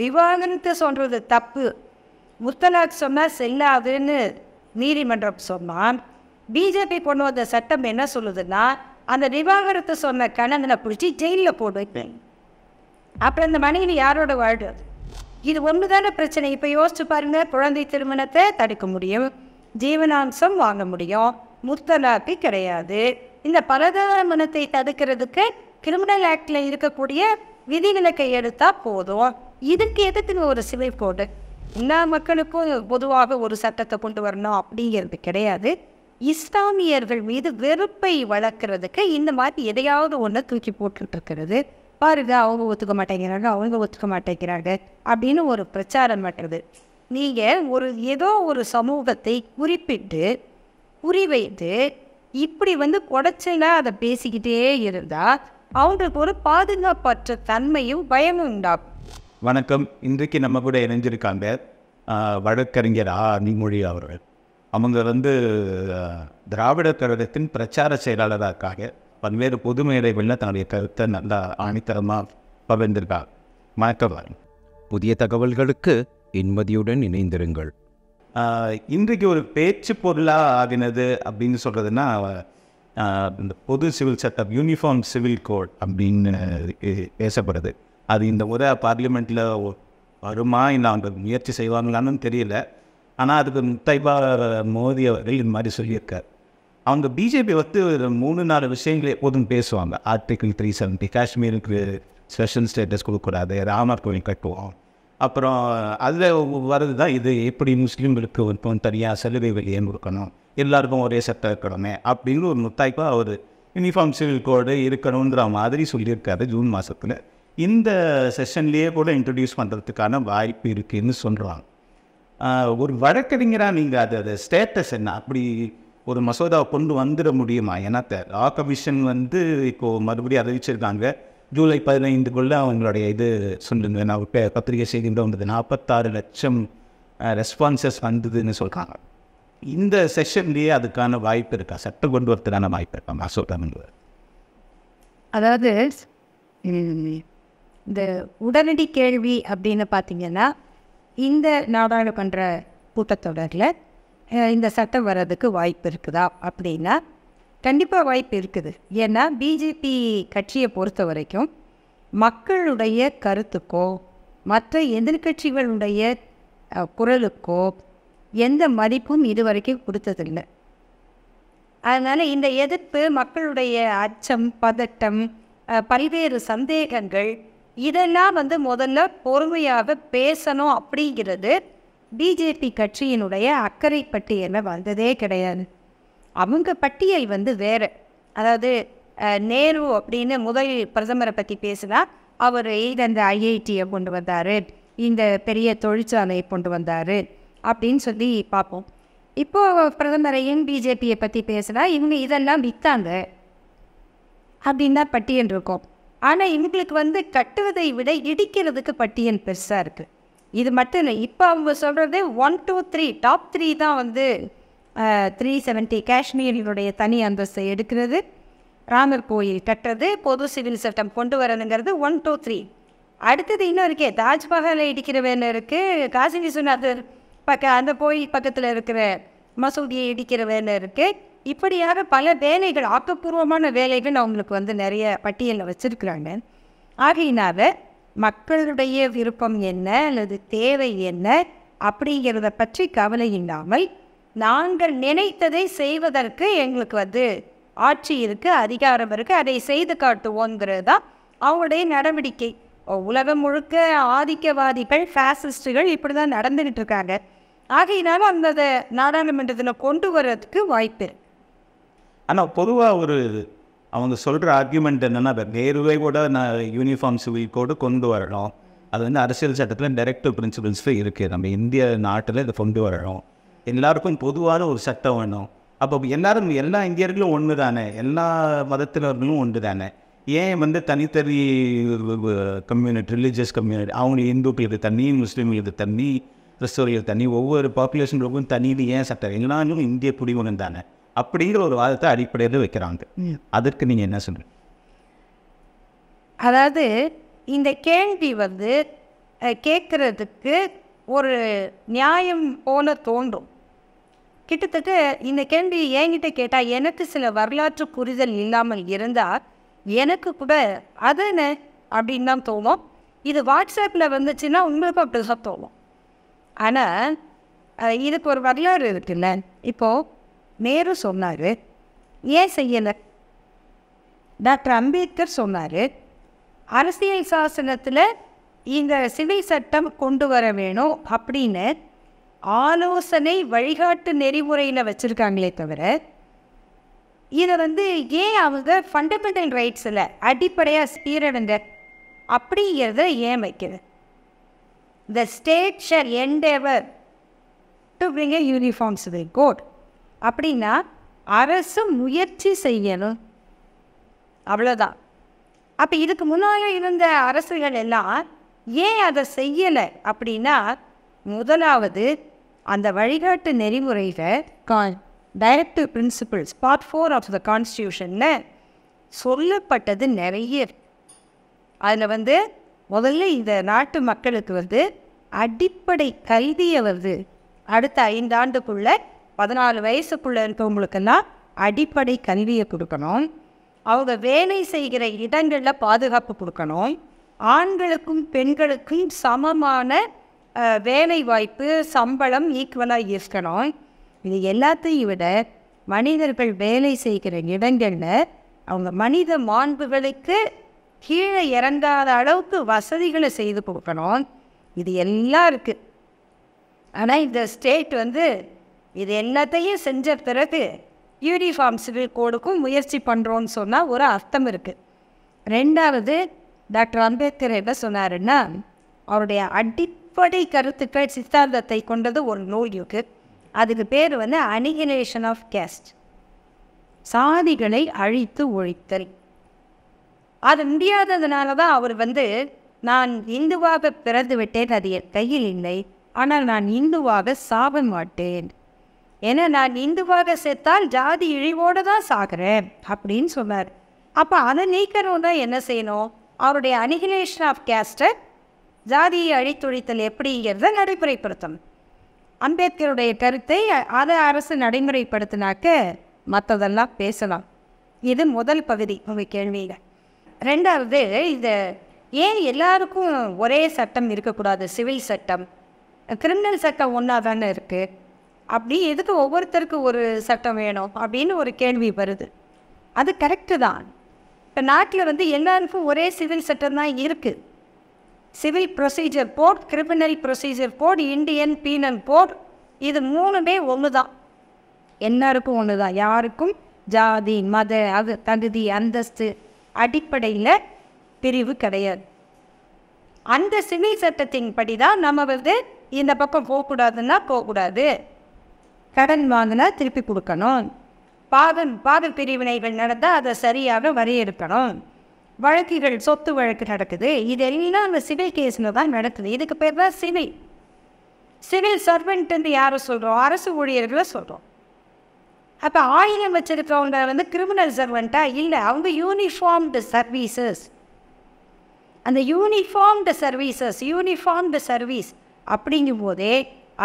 விவாகரத்து சொல்கிறது தப்பு. முத்தலாக் சொன்னால் செல்லாதுன்னு நீதிமன்றம் சொன்னால் பிஜேபி கொண்டு வந்த சட்டம் என்ன சொல்லுதுன்னா அந்த விவாகரத்து சொன்ன கணவனை பிடிச்சி ஜெயிலில் போட்டு வைப்பேன். அப்புறம் இந்த மனைவி யாரோட வாழ்றது இது ஒன்று தானே பிரச்சனை? இப்போ யோசிச்சு பாருங்க குழந்தை திருமணத்தை தடுக்க முடியும் ஜீவனாம்சம் வாங்க முடியும் முத்தலாக்கு கிடையாது. இந்த பலதாரமணத்தை தடுக்கிறதுக்கு கிரிமினல் ஆக்டில் இருக்கக்கூடிய விதிவிலக்கை எடுத்தால் போதும். இதுக்கு எதுக்கு ஒரு சிவில் கோடு எல்லா மக்களுக்கும் பொதுவாக ஒரு சட்டத்தை கொண்டு வரணும் அப்படிங்கிறது கிடையாது. இஸ்லாமியர்கள் மீது வெறுப்பை வளர்க்குறதுக்கு இந்த மாதிரி எதையாவது ஒன்று தூக்கி போட்டுட்டு இருக்கிறது பாருங்க அவங்க ஒத்துக்க மாட்டேங்கிறாங்க அவங்க ஒத்துக்க மாட்டேங்கிறாங்க அப்படின்னு ஒரு பிரச்சாரம் பண்ணுறது நீங்கள் ஒரு ஏதோ ஒரு சமூகத்தை குறிப்பிட்டு குறிவைத்து இப்படி வந்து குடைச்சலாக அதை பேசிக்கிட்டே இருந்தால் அவங்களுக்கு ஒரு பாதுகாப்பற்ற தன்மையும் பயமும் உண்டாகும். வணக்கம். இன்றைக்கு நம்ம கூட இணைஞ்சிருக்காங்க வழக்கறிஞர் ஆ. அனிமொழி அவர்கள். அவங்க வந்து ஆஹ், திராவிடர் கழகத்தின் பிரச்சார செயலாளராக இருக்காங்க பல்வேறு பொது மேடைகளில் தன்னுடைய கருத்தை நல்லா ஆணித்தரமாக பகிர்ந்திருக்காங்க வணக்கம் புதிய தகவல்களுக்கு இன்மதியுடன் இணைந்திருங்கள். இன்றைக்கு ஒரு பேச்சு பொருளாக ஆகினது அப்படின்னு சொல்கிறதுனா இந்த பொது சிவில் சட்டம் யூனிஃபார்ம் சிவில் கோட் அப்படின்னு பேசப்படுது. அது இந்த முறை பார்லிமெண்ட்டில் வருமா இல்லை அவங்க முயற்சி செய்வாங்களான்னு தெரியல. ஆனால் அதுக்கு முத்தைபா மோதி அவர்கள் இது மாதிரி சொல்லியிருக்கார். அவங்க பிஜேபி வந்து ஒரு மூணு நாலு விஷயங்களை எப்போதும் பேசுவாங்க. ஆர்டிகிள் த்ரீ செவன்ட்டி காஷ்மீருக்கு ஸ்பெஷல் ஸ்டேட்டஸ் கொடுக்கக்கூடாது ராமர் கோயில் கட்டுவோம். அப்புறம் அதில் வர்றது தான் இது எப்படி முஸ்லீம்களுக்கு இப்போ தனியாக சலுகை வெளியே கொடுக்கணும் எல்லாருக்கும் ஒரே சட்டம் இருக்கணுமே அப்படின்னு ஒரு முத்தாய்ப்பாக அவர் யூனிஃபார்ம் சிவில் கோடு இருக்கணுன்ற மாதிரி சொல்லியிருக்காரு ஜூன் மாதத்தில் இந்த செஷன்லேயே கூட இன்ட்ரடியூஸ் பண்ணுறதுக்கான வாய்ப்பு இருக்குதுன்னு சொல்கிறாங்க ஒரு வழக்கறிஞராக நீங்கள் அது அது ஸ்டேட்டஸ் என்ன? அப்படி ஒரு மசோதாவை கொண்டு வந்துட முடியுமா? ஏன்னா லா கமிஷன் வந்து இப்போது மறுபடியும் அறிவிச்சிருக்காங்க. ஜூலை பதினைந்துக்குள்ளே அவங்களுடைய இது சொல்லுங்க. நான் இப்போ பத்திரிகை செய்தியில் வந்தது. நாற்பத்தாறு லட்சம் ரெஸ்பான்சஸ் வந்ததுன்னு சொல்கிறாங்க இந்த செஷன்லேயே அதுக்கான வாய்ப்பு இருக்கா? சட்டம் கொண்டு வரதுக்கான வாய்ப்பு இருக்கா மசோதா அதாவது இந்த உடனடி கேள்வி அப்படின்னு பார்த்தீங்கன்னா இந்த நாடாளுமன்ற கூட்டத்தொடரில் இந்த சட்டம் வர்றதுக்கு வாய்ப்பு இருக்குதா அப்படின்னா கண்டிப்பாக வாய்ப்பு இருக்குது. ஏன்னா பிஜேபி கட்சியை பொறுத்த வரைக்கும் மக்களுடைய கருத்துக்கோ மற்ற எதிர்க்கட்சிகளுடைய குரலுக்கோ எந்த மதிப்பும் இதுவரைக்கும் கொடுத்ததில்லை. அதனால் இந்த எதிர்ப்பு மக்களுடைய அச்சம் பதட்டம் பல்வேறு சந்தேகங்கள் இதெல்லாம் வந்து முதல்ல பொறுமையாக பேசணும் அப்படிங்கிறது பிஜேபி கட்சியினுடைய அக்கறை பட்டியலில் வந்ததே கிடையாது. அவங்க பட்டியல் வந்து வேறு. அதாவது நேரு அப்படின்னு முதல் பிரதமரை பற்றி பேசினா அவர் இந்த ஐஐடியை கொண்டு வந்தார். இந்த பெரிய தொழிற்சாலையை கொண்டு வந்தார் அப்படின்னு சொல்லி பார்ப்போம். இப்போ பிரதமரையும் பிஜேபியை பற்றி பேசினா இவங்க இதெல்லாம் விற்றாங்க அப்படின்னு தான் பட்டியல் இருக்கும். ஆனால் இவங்களுக்கு வந்து கட்டுவதை விட இடிக்கிறதுக்கு பட்டியல் பெருசாக இருக்குது இது மட்டும் இல்லை இப்போ அவங்க சொல்கிறது one two three top three தான் வந்து த்ரீ செவன்ட்டி காஷ்மீரினுடைய தனி அந்தஸ்தை எடுக்கிறது. ராமர் கோயில் கட்டுறது பொது சிவில் சட்டம் கொண்டு வரணுங்கிறது ஒன் டூ த்ரீ அடுத்தது இன்னும் இருக்கே தாஜ்மஹாலை இடிக்கிற வேலை இருக்குது காசி விஸ்வநாதர் பக்க அந்த கோயில் பக்கத்தில் இருக்கிற மசூதியை இடிக்கிற வேலை இருக்குது இப்படியாக பல வேலைகள் ஆக்கப்பூர்வமான வேலைகள் அவங்களுக்கு வந்து நிறைய பட்டியலில் வச்சுருக்குறாங்க. ஆகையினால மக்களுடைய விருப்பம் என்ன அல்லது தேவை என்ன அப்படிங்கிறத பற்றி கவலை இல்லாமல் நாங்கள் நினைத்ததை செய்வதற்கு எங்களுக்கு வந்து ஆட்சி இருக்குது அதிகாரம் இருக்குது அதை செய்து காட்டுவோங்கிறது தான் அவங்களுடைய நடவடிக்கை. உலகம் முழுக்க ஆதிக்கவாதிகள் ஃபேசிஸ்டுகள் இப்படி தான் நடந்துக்கிட்டு இருக்காங்க. ஆகையினாலும் அந்த நாடாளுமன்றத்தில் கொண்டு வர்றதுக்கு வாய்ப்பு இருக்கு. ஆனால் பொதுவாக ஒரு அவங்க சொல்கிற ஆர்கியூமெண்ட் என்னென்னா நேருவே கூட நான் யூனிஃபார்ம் சிவில் கோடு கொண்டு வரணும். அது வந்து அரசியல் சட்டத்தில் டைரக்டிவ் பிரின்சிபல்ஸ் இருக்குது நம்ம இந்திய நாட்டில் இதை கொண்டு வரணும். எல்லாருக்கும் பொதுவான ஒரு சட்டம் வேணும். அப்போ எல்லாரும் எல்லா இந்தியர்களும் ஒன்று தானே எல்லா மதத்தினர்களும் ஒன்று தானே ஏன் வந்து தனித்தனி கம்யூனிட்டி ரிலீஜியஸ் கம்யூனிட்டி அவங்க இந்துக்களுக்கு முஸ்லீம் முஸ்லீம்களுக்கு தண்ணி கிறிஸ்தவர்களுக்கு தண்ணி ஒவ்வொரு பாப்புலேஷன் குரூப்பும் தனியில் ஏன் சட்டம்? எல்லாரும் இந்திய குடிமகன் தானே அப்படிங்கிற ஒரு வாதத்தை அடிப்படையில் வைக்கிறாங்க. அதற்கு நீங்கள் என்ன சொல்றீங்க? அதாவது இந்த கேள்வி வந்து கேட்குறதுக்கு ஒரு நியாயம் போல தோன்றும். கிட்டத்தட்ட இந்த கேள்வி என்கிட்ட கேட்டால் எனக்கு சில வரலாற்று புரிதல் இல்லாமல் இருந்தால் எனக்கு கூட அது என்ன அப்படின்னு தான் தோணும். இது வாட்ஸ்அப்பில் வந்துச்சுன்னா உங்களுக்கு அப்படி தான் தோணும் ஆனால் இதுக்கு ஒரு வரலாறு இருக்குல்ல. இப்போது நேரு சொன்னார். ஏன் செய்யலை? டாக்டர் அம்பேத்கர் சொன்னார் அரசியல் சாசனத்தில் இந்த சிவில் சட்டம் கொண்டு வர வேணும் அப்படின்னு ஆலோசனை வழிகாட்டு நெறிமுறையில் வச்சுருக்காங்களே தவிர இதை வந்து ஏன் அவங்க ஃபண்டமெண்டல் ரைட்ஸில் அடிப்படையாக சீரடைங்க அப்படிங்கிறத ஏன் வைக்கிறது the state shall endeavour to bring a uniforms civil code அப்படின்னா அரசு முயற்சி செய்யணும். அவ்வளோதான் அப்போ இதுக்கு முன்னாடி இருந்த அரசுகள் எல்லாம் ஏன் அதை செய்யலை அப்படின்னா முதலாவது அந்த வழிகாட்டு நெறிமுறைகள் Khan directive principles part four of the கான்ஸ்டியூஷனில் சொல்லப்பட்டது நிறைய. அதில் வந்து முதல்ல இந்த நாட்டு மக்களுக்கு வந்து அடிப்படை கல்வியை வந்து அடுத்த ஐந்தாண்டுக்குள்ளே பதினாலு வயசுக்குள்ளே இருக்கவங்களுக்கெல்லாம் அடிப்படை கல்வியை கொடுக்கணும். அவங்க வேலை செய்கிற இடங்களில் பாதுகாப்பு கொடுக்கணும். ஆண்களுக்கும் பெண்களுக்கும் சமமான வேலை வாய்ப்பு சம்பளம் ஈக்குவலாக இருக்கணும். இது எல்லாத்தையும் விட மனிதர்கள் வேலை செய்கிற இடங்களில் அவங்க மனித மாண்புகளுக்கு கீழே இறங்காத அளவுக்கு வசதிகளை செய்து கொடுக்கணும். இது எல்லாம் இருக்குது ஆனால் இந்த ஸ்டேட் வந்து இது எல்லாத்தையும் செஞ்ச பிறகு யூனிஃபார்ம் சிவில் கோடுக்கும் முயற்சி பண்ணுறோன்னு சொன்னால் ஒரு அர்த்தம் இருக்குது ரெண்டாவது டாக்டர் அம்பேத்கர் என்ன சொன்னாருன்னா அவருடைய அடிப்படை கருத்துக்கள் சித்தாந்தத்தை கொண்டது ஒரு நூல் இருக்குது அதுக்கு பேர் வந்து அனிகிலேஷன் ஆஃப் கேஸ்ட் சாதிகளை அழித்து ஒழித்தல். அது முடியாததுனால தான் அவர் வந்து நான் இந்துவாக பிறந்து விட்டேன் அது என் கையில் இல்லை. ஆனால் நான் இந்துவாக சாப மாட்டேன். ஏன்னா நான் இந்துவாக செத்தால் ஜாதி இழிவோடு தான் சாகிறேன் அப்படின்னு சொன்னார். அப்போ அதை நீக்கணும்னா என்ன செய்யணும்? அவருடைய அனிகிலேஷன் ஆஃப் கேஸ்டர் ஜாதியை அழித்தொழித்தல் எப்படிங்கிறத நடைமுறைப்படுத்தணும். அம்பேத்கருடைய கருத்தை அதை அரசு நடைமுறைப்படுத்தினாக்க மற்றதெல்லாம் பேசலாம். இது முதல் பகுதி உங்கள் கேள்வியில். ரெண்டாவது இந்த ஏன் எல்லாருக்கும் ஒரே சட்டம் இருக்கக்கூடாது? சிவில் சட்டம். கிரிமினல் சட்டம் ஒன்றா தானே இருக்குது அப்படி எதுக்கு ஒவ்வொருத்தருக்கும் ஒரு சட்டம் வேணும் அப்படின்னு ஒரு கேள்வி வருது. அது கரெக்டு தான். இப்போ நாட்டில் வந்து எல்லாருக்கும் ஒரே சிவில் சட்டம் தான் இருக்குது civil procedure code criminal procedure code Indian penal code இது மூணுமே ஒன்று தான் எல்லாருக்கும் ஒன்று தான் யாருக்கும் ஜாதி மத அது தகுதி அந்தஸ்து அடிப்படையில் பிரிவு கிடையாது. அந்த சிவில் சட்டத்தின் படி தான் நம்ம வந்து இந்த பக்கம் போகக்கூடாதுன்னா போகக்கூடாது. கடன் வாங்கினா திருப்பி கொடுக்கணும். பாதம் பாத பிரிவினைகள் நடந்தால் அதை சரியாக வரையறுக்கணும். வழக்குகள் சொத்து வழக்கு நடக்குது. இதெல்லாம் அந்த சிவில் கேஸில் தான் நடக்குது. இதுக்கு பேர் தான் சிவில். சிவில் சர்வெண்ட்டுன்னு யாரை சொல்கிறோம் அரசு ஊழியர்களை சொல்கிறோம் அப்போ ஆயுதம் வச்சுருக்கவங்க வந்து கிரிமினல் சர்வெண்ட்டாக இல்லை அவங்க யூனிஃபார்ம்டு சர்வீசஸ் அந்த யூனிஃபார்ம்டு சர்வீசஸ் யூனிஃபார்ம்டு சர்வீஸ் அப்படிங்கும் போதே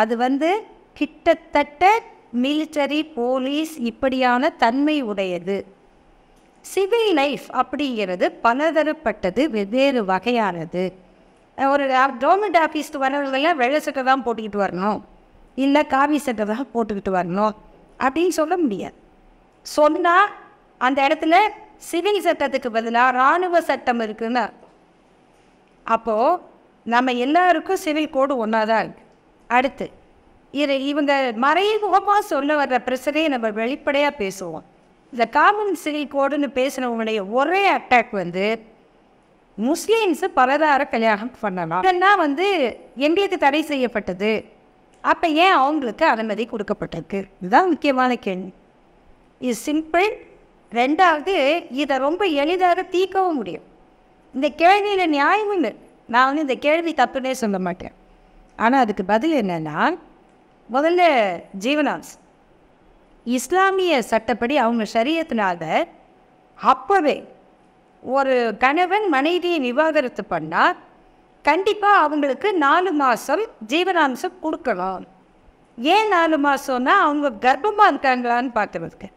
அது வந்து கிட்டத்தட்ட மிலிட்டரி போலீஸ் இப்படியான தன்மை உடையது. சிவில் லைஃப் அப்படிங்கிறது பலதரப்பட்டது வெவ்வேறு வகையானது. ஒரு கவர்மெண்ட் ஆஃபீஸ்க்கு வரவங்கெல்லாம் வெள்ளை சட்டை தான் போட்டுக்கிட்டு வரணும். இல்லை காவி சட்டை தான் போட்டுக்கிட்டு வரணும். அப்படின்னு சொல்ல முடியாது. சொன்னால் அந்த இடத்துல சிவில் சட்டத்துக்கு பதிலாக இராணுவ சட்டம் இருக்குன்னு அப்போது நம்ம எல்லாருக்கும் சிவில் கோடு ஒன்றா தான் இருக்குது அடுத்து இது இவங்க மறைமுகமாக சொல்ல வர்ற பிரச்சனையை நம்ம வெளிப்படையாக பேசுவோம். இந்த காமன் சிவில் கோடுன்னு பேசினவங்களுடைய ஒரே அட்டாக் வந்து முஸ்லீம்ஸு பலதார கல்யாணம் பண்ணலாம். இதெல்லாம் வந்து எங்களுக்கு தடை செய்யப்பட்டது. அப்போ ஏன் அவங்களுக்கு அனுமதி கொடுக்கப்பட்டிருக்கு? இதுதான் முக்கியமான கேள்வி. இது சிம்பிள் ரெண்டாவது இதை ரொம்ப எளிதாக தீர்க்கவும் முடியும். இந்த கேள்வியில் நியாயம் இல்லை. நான் வந்து இந்த கேள்வி தப்புன்னே சொல்ல மாட்டேன். ஆனால் அதுக்கு பதில் என்னென்னா முதல்ல ஜீவனாம்ஸ் இஸ்லாமிய சட்டப்படி அவங்க சரியத்தினால அப்போவே ஒரு கணவன் மனைவியை விவாகரத்து பண்ணால் கண்டிப்பாக அவங்களுக்கு நாலு மாதம் ஜீவனாம்சம் கொடுக்கலாம். ஏன் நாலு மாதம்னா அவங்க கர்ப்பமாக இருக்காங்களான்னு பார்த்துருக்கு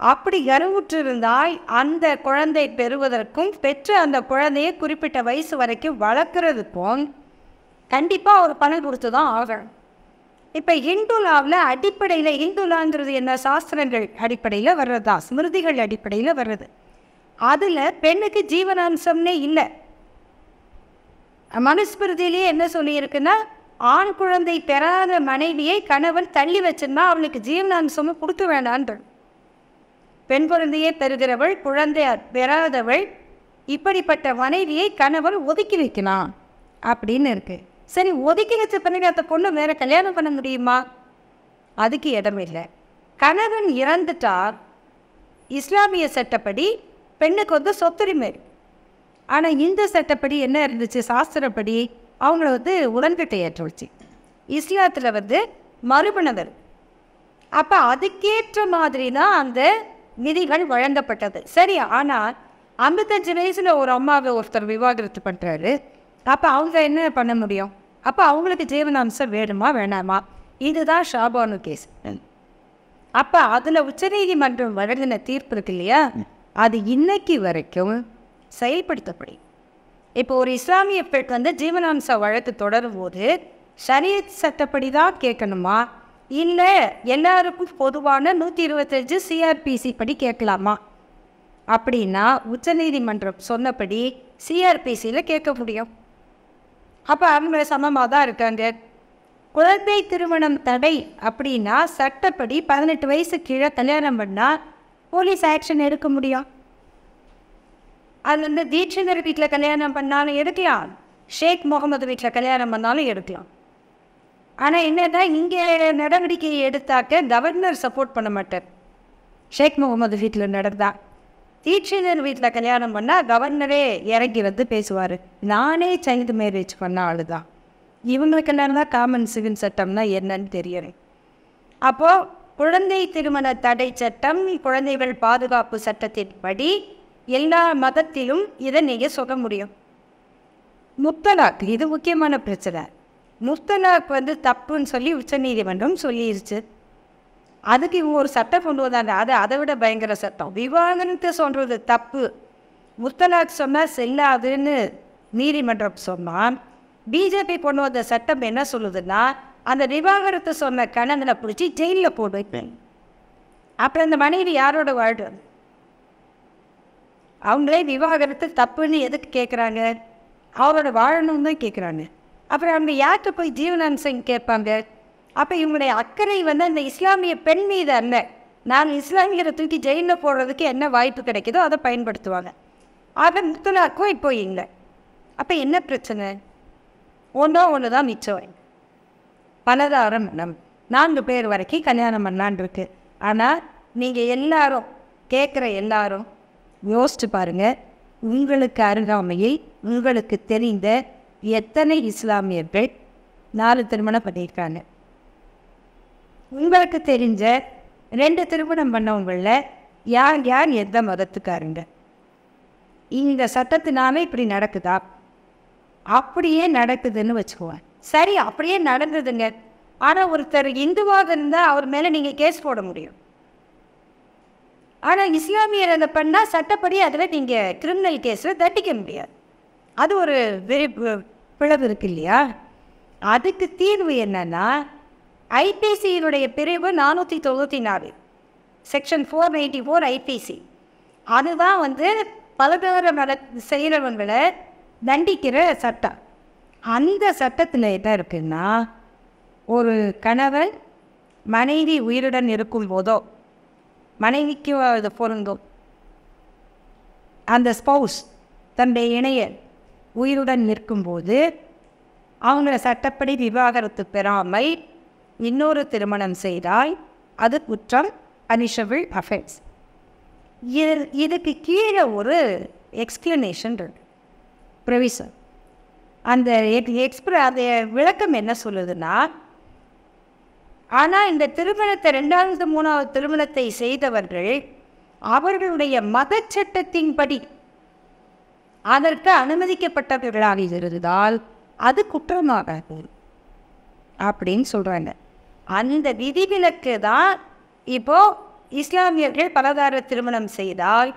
அப்படி கருவுற்று இருந்தால் அந்த குழந்தை பெறுவதற்கும் பெற்று அந்த குழந்தையை குறிப்பிட்ட வயசு வரைக்கும் வளர்க்குறதுக்கும் கண்டிப்பாக ஒரு பணம் கொடுத்து தான் ஆகணும். இப்போ இந்துலாவில் அடிப்படையில் இந்துலாங்கிறது என்ன? சாஸ்திரங்கள் அடிப்படையில் வர்றதா? ஸ்மிருதிகள் அடிப்படையில் வர்றது. அதில் பெண்ணுக்கு ஜீவனாம்சம்னே இல்லை. மனுஸ்மிருதியிலேயே என்ன சொல்லியிருக்குன்னா ஆண் குழந்தை பெறாத மனைவியை கணவன் தள்ளி வச்சிருந்தா அவளுக்கு ஜீவனாம்சமும் கொடுக்க வேண்டான்ற பெண் குழந்தையை பெறுகிறவள் குழந்தை பெறாதவள் இப்படிப்பட்ட மனைவியை கணவன் ஒதுக்கி வைக்கலாம் அப்படின்னு இருக்குது சரி ஒதுக்கி வச்ச பிறகு அந்த பொண்ணு வேற கல்யாணம் பண்ண முடியுமா? அதுக்கு இடம் இல்லை. கணவன் இறந்துட்டார். இஸ்லாமிய சட்டப்படி பெண்ணுக்கு வந்து சொத்துரிமை. ஆனால் இந்த சட்டப்படி என்ன இருந்துச்சு? சாஸ்திரப்படி அவங்கள வந்து உடன்கட்டை ஏற்றுச்சு இஸ்லாத்தில் வந்து மறுமணவர் அப்போ அதுக்கேற்ற மாதிரி தான் அந்த நிதிகள் வழங்கப்பட்டது. சரி ஆனால் ஐம்பத்தஞ்சு வயசில் ஒரு அம்மாவை ஒருத்தர் விவாகரத்து பண்ணுறாரு அப்போ அவங்க என்ன பண்ண முடியும்? அப்போ அவங்களுக்கு ஜீவனாம்சம் வேணுமா வேணாமா? இதுதான் ஷாபானு கேஸ் அப்போ அதில் உச்சநீதிமன்றம் வழங்கின தீர்ப்பு இருக்கு இல்லையா? அது இன்னைக்கு வரைக்கும் செயல்படுத்தப்படி. இப்போ ஒரு இஸ்லாமிய பெண் வந்து ஜீவனாம்ச வழக்கு தொடரும் போது ஷரியத் சட்டப்படி தான் கேட்கணுமா? இல்லை எல்லாருக்கும் பொதுவான நூற்றி இருபத்தஞ்சு சிஆர்பிசி படி கேட்கலாமா? அப்படின்னா உச்சநீதிமன்றம் சொன்னபடி சிஆர்பிசியில் கேட்க முடியும். அப்போ அவங்க சமமாக தான் இருக்காங்க. குழந்தை திருமணம் தடை அப்படின்னா சட்டப்படி பதினெட்டு வயசு கீழே கல்யாணம் பண்ணால் போலீஸ் ஆக்ஷன் எடுக்க முடியும். அது வந்து தீட்சிதர் வீட்டில் கல்யாணம் பண்ணாலும் எடுக்கலாம். ஷேக் முகமது வீட்டில் கல்யாணம் பண்ணாலும் எடுக்கலாம். ஆனால் என்னன்னா இங்கே நடவடிக்கையை எடுத்தாக்க கவர்னர் சப்போர்ட் பண்ண மாட்டார். ஷேக் முகமது வீட்டில் நடந்தால் தீட்சிதர் வீட்டில் கல்யாணம் பண்ணால் கவர்னரே இறங்கி வந்து பேசுவார். நானே சைல்டு மேரேஜ் பண்ண ஆளு தான் இவங்களுக்கெல்லாம் தான் காமன் சிவில் சட்டம்னா என்னன்னு தெரியணும். அப்போது குழந்தை திருமண தடை சட்டம் குழந்தைகள் பாதுகாப்பு சட்டத்தின்படி எல்லா மதத்திலும் இதை நீங்கள் சொல்ல முடியும். முத்தலாக் இது முக்கியமான பிரச்சனை. முத்தலாக் வந்து தப்புன்னு சொல்லி உச்சநீதிமன்றம் சொல்லிருச்சு. அதுக்கு இவங்க ஒரு சட்டம் கொண்டு வந்தாங்க. அது அதை விட பயங்கர சட்டம். விவாகரத்து சொல்கிறது தப்பு. முத்தலாக் சொன்னால் செல்லாதுன்னு நீதிமன்றம் சொன்னால் பிஜேபி கொண்டு வந்த சட்டம் என்ன சொல்லுதுன்னா அந்த விவாகரத்து சொன்ன கணங்களை பிடிச்சி ஜெயிலில் போட்டு வைப்பேன். அப்புறம் இந்த மனைவி யாரோட வாழ்றது அவங்களே விவாகரத்து தப்புன்னு எதுக்கு கேட்குறாங்க அவரோட வாழணும்னு தான் கேட்குறாங்க அப்புறம் அவங்க யார்கிட்ட போய் ஜீவனாம்சம் கேட்பாங்க? அப்போ இவங்களுடைய அக்கறை வந்து அந்த இஸ்லாமிய பெண் மீது அல்ல. நான் இஸ்லாமியரை தூக்கி ஜெயிலில் போடுறதுக்கு என்ன வாய்ப்பு கிடைக்குதோ அதை பயன்படுத்துவாங்க. ஆக முத்தலாக்கும் இப்போ இல்லை அப்போ என்ன பிரச்சனை? ஒன்றோ ஒன்று தான் மிச்சம். பலதாரம் நம் நான்கு பேர் வரைக்கும் கல்யாணம் பண்ணலான் இருக்கு. ஆனால் நீங்கள் எல்லாரும் கேட்குற எல்லாரும் யோசிச்சு பாருங்கள் உங்களுக்கு அருகாமையில் உங்களுக்கு தெரிந்த எத்தனை இஸ்லாமியர்கள் நாலு திருமணம் பண்ணியிருக்காங்க. உங்களுக்கு தெரிஞ்ச ரெண்டு திருமணம் பண்ணவங்களில் யார் யார் எந்த மதத்துக்காருங்க? இந்த சட்டத்தினால இப்படி நடக்குதா? அப்படியே நடக்குதுன்னு வச்சுக்குவேன் சரி அப்படியே நடந்ததுங்க. ஆனால் ஒருத்தர் இந்துவாக இருந்தால் அவர் மேலே நீங்கள் கேஸ் போட முடியும். ஆனால் இஸ்லாமியர் அதை பண்ணால் சட்டப்படி அதில் நீங்கள் கிரிமினல் கேஸில் தட்டிக்க முடியாது. அது ஒரு வெ- பிளவு இருக்கு இல்லையா? அதுக்கு தீர்வு என்னென்னா ஐபிசியினுடைய பிரிவு நானூற்றி தொண்ணூற்றி நாலு. Section four eighty four IPC. அதுதான் வந்து பலதர நட செய்கிறவங்களை தண்டிக்கிற சட்டம். அந்த சட்டத்தில் என்ன இருக்குன்னா ஒரு கணவன் மனைவி உயிருடன் இருக்கும் போதோ மனைவிக்கு அது பொருந்தும். அந்த ஸ்பௌஸ் தன்னுடைய இணையர் உயிருடன் நிற்கும்போது அவங்கள சட்டப்படி விவாகரத்து பெறாமல் இன்னொரு திருமணம் செய்தால் அது குற்றம். Punishable offence. இது இதுக்கு கீழே ஒரு எக்ஸ்பிளனேஷன் இருக்கு. ப்ரொவிசன் அந்த எக்ஸ்பிர அந்த விளக்கம் என்ன சொல்லுதுன்னா ஆனால் இந்த திருமணத்தை ரெண்டாவது மூணாவது திருமணத்தை செய்தவர்கள் அவர்களுடைய மதச்சட்டத்தின்படி அதற்கு அனுமதிக்கப்பட்டவர்களாக இருந்தால் அது குற்றமாகாது அப்படின்னு சொல்கிறாங்க அந்த விதிவிலக்கு தான் இப்போ இஸ்லாமியர்கள் பலதார திருமணம் செய்தால்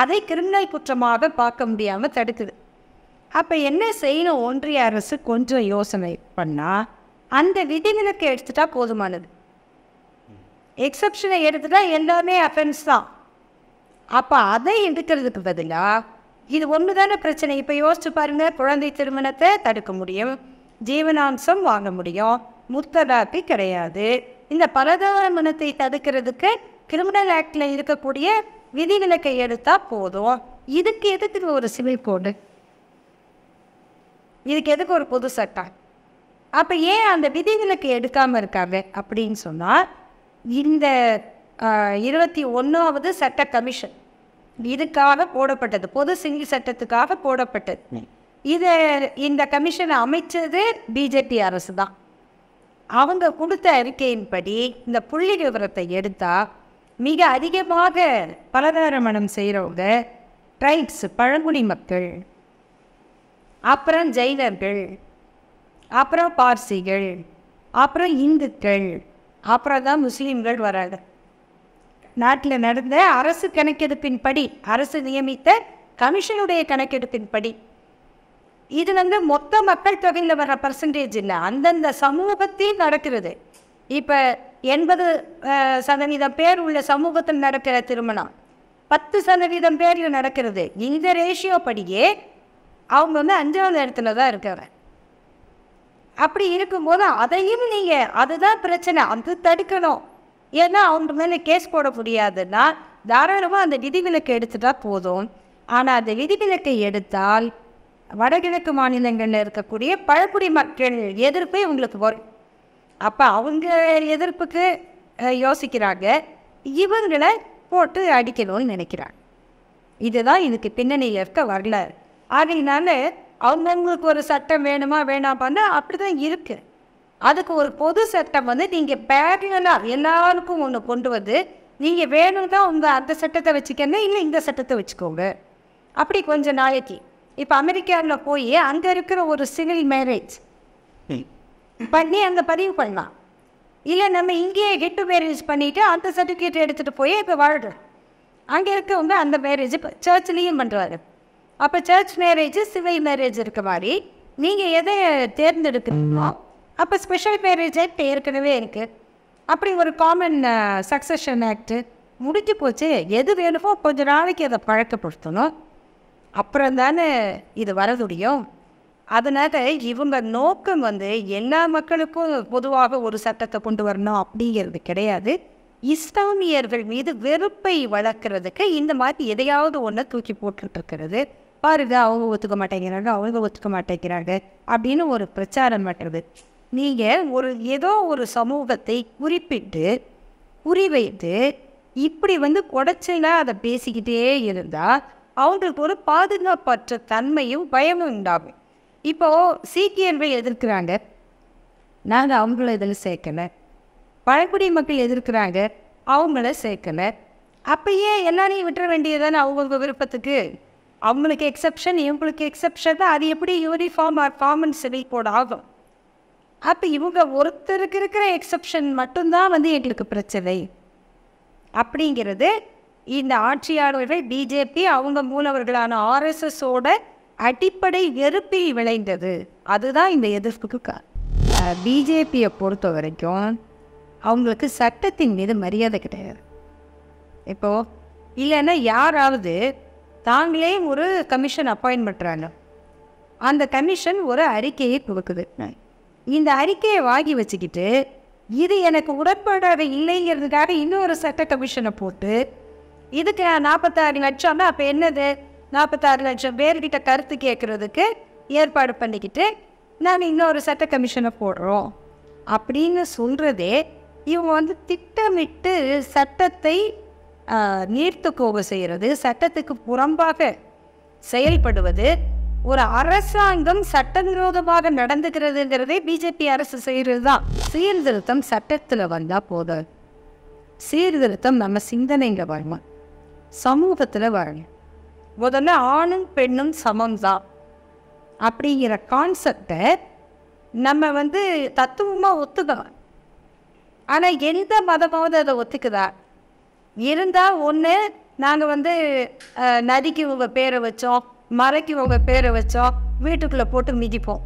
அதை கிரிமினல் குற்றமாக பார்க்க முடியாமல் தடுக்குது. அப்போ என்ன செய்யணும்? ஒன்றிய அரசு கொஞ்சம் யோசனை பண்ணால் அந்த விதிவிலக்கை எடுத்துட்டா போதுமானது. எக்ஸப்ஷனை எடுத்துட்டா எல்லாமே அஃபென்ஸ் தான். அப்போ அதை எடுக்கிறதுக்கு பதிலாக இது ஒன்று தானே பிரச்சனை? இப்போ யோசிச்சு பாருங்கள் குழந்தை திருமணத்தை தடுக்க முடியும் ஜீவனாம்சம் வாங்க முடியும் முத்தலாக்கு கிடையாது. இந்த பலதாரமணத்தை தடுக்கிறதுக்கு கிரிமினல் ஆக்டில் இருக்கக்கூடிய விதிவிலக்கை எடுத்தால் போதும். இதுக்கு எதுக்கு ஒரு சிவில் கோடு? இதுக்கு எதுக்கு ஒரு பொது சட்டம்? அப்போ ஏன் அந்த விதிவிலக்கு எடுக்காமல் இருக்காங்க? அப்படின்னு சொன்னால் இந்த இருபத்தி ஒன்றாவது சட்ட கமிஷன் இதுக்காக போடப்பட்டது. பொது சிவில் சட்டத்துக்காக போடப்பட்டது. இதை இந்த கமிஷனை அமைச்சது பிஜேபி அரசு தான். அவங்க கொடுத்த அறிக்கையின்படி இந்த புள்ளி விவரத்தை எடுத்தால் மிக அதிகமாக பலதாரமணம் செய்கிறவங்க ட்ரைப்ஸ் பழங்குடி மக்கள் அப்புறம் ஜெயினர்கள் அப்புறம் பார்சிகள் அப்புறம் இந்துக்கள் அப்புறம் தான் முஸ்லீம்கள் வராங்க. நாட்டில் நடந்த அரசு கணக்கெடுப்பின்படி அரசு நியமித்த கமிஷனுடைய கணக்கெடுப்பின்படி இது வந்து மொத்த மக்கள் தொகையில் வர பர்சன்டேஜ் இல்லை. அந்தந்த சமூகத்தில் நடக்கிறது. இப்போ எண்பது சதவீதம் பேர் உள்ள சமூகத்தில் நடக்கிற திருமணம். பத்து சதவீதம் பேரில் நடக்கிறது. இந்த ரேஷியோ படியே அவங்க வந்து அஞ்சாவது இடத்துல தான் இருக்காங்க. அப்படி இருக்கும்போது அதையும் நீங்கள் அதுதான் பிரச்சனை. அது தடுக்கணும். ஏன்னா அவங்க மேலே கேஸ் போட முடியாதுன்னா தாராளமாக அந்த விதிவிலக்கு எடுத்துட்டா போதும். ஆனால் அந்த விதிவிலக்கை எடுத்தால் வடகிழக்கு மாநிலங்களில் இருக்கக்கூடிய பழங்குடி மக்கள் எதிர்ப்பே உங்களுக்கு வரும். அப்போ அவங்க எதிர்ப்புக்கு யோசிக்கிறாங்க. இவங்களை போட்டு அடிக்கணும்னு நினைக்கிறாங்க. இதுதான் இதுக்கு பின்னணியில் இருக்க வரலாறு. அதனால அவங்கவுங்களுக்கு ஒரு சட்டம் வேணுமா வேணாமான்னு அப்படி தான் இருக்குது அதுக்கு ஒரு பொது சட்டம் வந்து நீங்கள் பேரலாக எல்லாருக்கும் ஒன்று கொண்டு வந்து நீங்கள் வேணும் தான் உங்கள் அந்த சட்டத்தை வச்சுக்கணும் இல்லை இந்த சட்டத்தை வச்சுக்கோங்க. அப்படி கொஞ்சம் நாளைக்கு. இப்போ அமெரிக்காவில் போய் அங்கே இருக்கிற ஒரு சிவில் மேரேஜ். பண்ணி அங்கே பதிவு பண்ணலாம். இல்லை நம்ம இங்கேயே கெட்டு மேரேஜ் பண்ணிவிட்டு அந்த சர்டிஃபிகேட் எடுத்துகிட்டு போய் இப்போ வாழ்கிறோம் அங்கே இருக்கவங்க அந்த மேரேஜ் இப்போ சர்ச்லேயும் பண்ணுறாரு அப்போ சர்ச் மேரேஜ் சிவில் மேரேஜ் இருக்க மாதிரி நீங்கள் எதை தேர்ந்தெடுக்கணுமோ அப்போ ஸ்பெஷல் மேரேஜ் ஆக்ட் ஏற்கனவே இருக்குது அப்படி ஒரு காமன் சக்சஷன் ஆக்ட்டு முடிஞ்சு போச்சு. எது வேணுமோ கொஞ்ச நாளைக்கு அதை பழக்கப்படுத்தணும். அப்புறம் தானே இது வரதுடியும் அதனால் இவங்க நோக்கம் வந்து எல்லா மக்களுக்கும் பொதுவாக ஒரு சட்டத்தை கொண்டு வரணும் அப்படிங்கிறது கிடையாது. இஸ்லாமியர்கள் மீது வெறுப்பை வளர்க்குறதுக்கு இந்த மாதிரி எதையாவது ஒன்று தூக்கி போட்டுட்ருக்கிறது பாருங்க அவங்க ஒத்துக்க மாட்டேங்கிறாங்க அவங்க ஒத்துக்க மாட்டேங்கிறாங்க அப்படின்னு ஒரு பிரச்சாரம் பண்ணுறது நீங்கள் ஒரு ஏதோ ஒரு சமூகத்தை குறிப்பிட்டு குறிவைத்து இப்படி வந்து குடைச்சினா அதை பேசிக்கிட்டே இருந்தால் அவங்களுக்கு ஒரு பாதுகாப்பற்ற தன்மையும் பயமும் உண்டாகும். இப்போது சீக்கியர்கள் எதிர்க்கிறாங்க. நாங்கள் அவங்கள இதில் சேர்க்கலை. பழங்குடி மக்கள் எதிர்க்கிறாங்க. அவங்கள சேர்க்கலை. அப்பயே எல்லாரையும் விட்டுற வேண்டியதானே அவங்கவுங்க விருப்பத்துக்கு? அவங்களுக்கு எக்ஸப்ஷன் இவங்களுக்கு எக்ஸப்ஷன் தான். அது எப்படி uniform or common civil code ஆகும்? அப்போ இவங்க ஒருத்தருக்கு இருக்கிற எக்ஸப்ஷன் மட்டும்தான் வந்து எங்களுக்கு பிரச்சனை. அப்படிங்கிறது இந்த ஆட்சியாளர்கள் பிஜேபி அவங்க மூலவர்களான ஆர்எஸ்எஸோட அடிப்படை வெறுப்பில் விளைந்தது. அதுதான் இந்த எதிர்ப்புக்கு பிஜேபியை பொறுத்த வரைக்கும் அவங்களுக்கு சட்டத்தின் மீது மரியாதை கிடையாது. இப்போது இல்லைன்னா யாராவது தாங்களே ஒரு கமிஷன் அப்பாயின்ட் பண்ணுறாங்க அந்த கமிஷன் ஒரு அறிக்கையை கொடுக்குது. இந்த அறிக்கையை வாங்கி வச்சுக்கிட்டு இது எனக்கு உடன்பாடாக இல்லைங்கிறதுக்காக இன்னொரு சட்ட கமிஷனை போட்டு இதுக்கு நாற்பத்தாறு லட்சம்னா அப்போ என்னது? நாற்பத்தாறு லட்சம் பேர்கிட்ட கருத்து கேட்குறதுக்கு ஏற்பாடு பண்ணிக்கிட்டு நாங்கள் இன்னொரு சட்ட கமிஷனை போடுறோம். அப்படின்னு சொல்கிறதே இவங்க வந்து திட்டமிட்டு சட்டத்தை நீர்த்து நீர்த்துக்கோக செய்கிறது சட்டத்துக்கு புறம்பாக செயல்படுவது ஒரு அரசாங்கம் சட்டவிரோதமாக நடந்துக்கிறதுங்கிறதே பிஜேபி அரசு செய்கிறது தான் சீர்திருத்தம் சட்டத்தில் வந்தால் போதாது சீர்திருத்தம் நம்ம சிந்தனைங்க வரணும். சமூகத்தில் வரணும் முதல்ல ஆணும் பெண்ணும் சமம் தான் அப்படிங்கிற கான்செப்டை நம்ம வந்து தத்துவமாக ஒத்துக்கலாம். ஆனால் எந்த மதமாவது அதை ஒத்துக்குதா? இருந்தால் ஒன்று நாங்கள் வந்து நதிக்கு உங்கள் பேரை வச்சோம் மறைக்கு உங்கள் பேரை வச்சோம் வீட்டுக்குள்ளே போட்டு மிதிப்போம்.